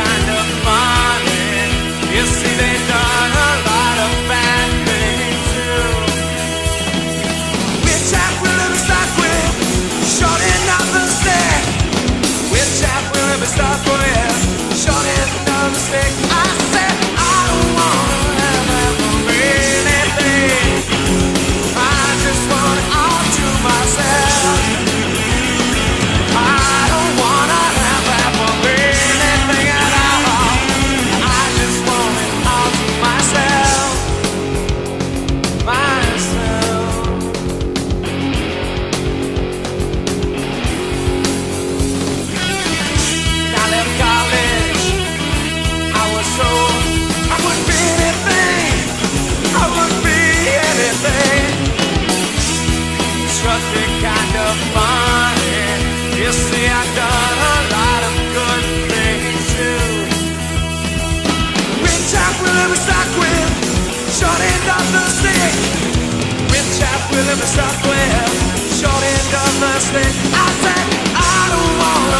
kind of money. You see, they don't. the stick. Will. Short end of the stick. I said, I don't wanna.